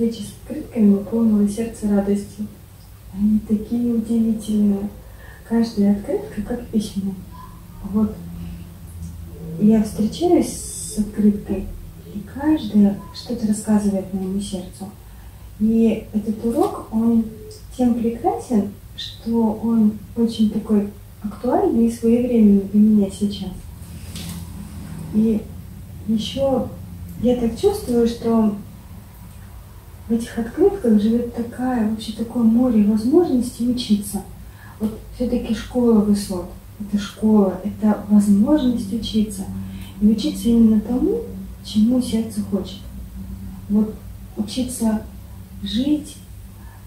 встречи с открытками наполнило сердце радостью. Они такие удивительные. Каждая открытка как письмо. Вот я встречаюсь с открыткой, и каждая что-то рассказывает моему сердцу. И этот урок, он тем прекрасен, что он очень такой актуальный и своевременный для меня сейчас. И еще я так чувствую, что в этих открытках живет такая, вообще такое море возможностей учиться. Вот все-таки школа высот. Это школа, это возможность учиться. И учиться именно тому, чему сердце хочет. Вот учиться жить,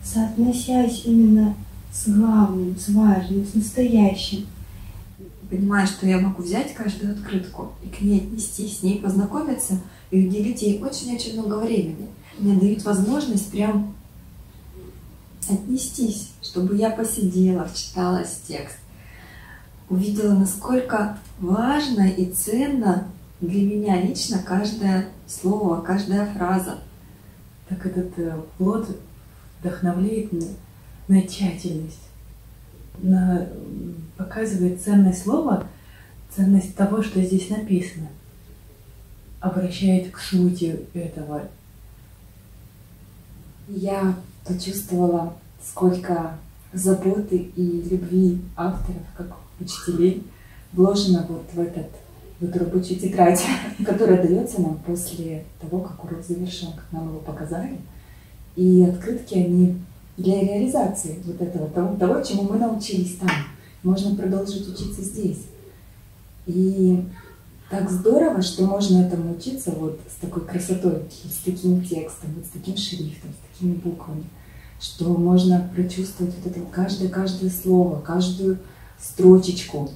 соотносясь именно с главным, с важным, с настоящим. Понимаю, что я могу взять каждую открытку и к ней отнестись, с ней познакомиться и уделить ей очень-очень много времени. Мне дают возможность прям отнестись, чтобы я посидела, вчиталась текст, увидела, насколько важно и ценно для меня лично каждое слово, каждая фраза. Так этот э, плод вдохновляет на, на тщательность, на, показывает ценность слова, ценность того, что здесь написано, обращает к сути этого. Я почувствовала, сколько заботы и любви авторов, как учителей, вложено вот в этот в эту рабочую тетрадь, которая дается нам после того, как урок завершен, как нам его показали. И открытки, они для реализации вот этого, того, того, чему мы научились там. Можно продолжить учиться здесь. И так здорово, что можно этому учиться вот с такой красотой, с таким текстом, вот с таким шрифтом, с такими буквами, что можно прочувствовать вот это каждое, каждое слово, каждую строчечку,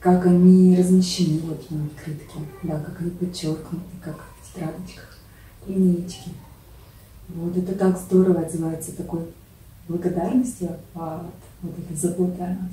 как они размещены вот на открытке, да, как они подчеркнуты, как в тетрадочках, линейки. Вот это так здорово отзывается такой благодарностью от вот этой заботы о нас.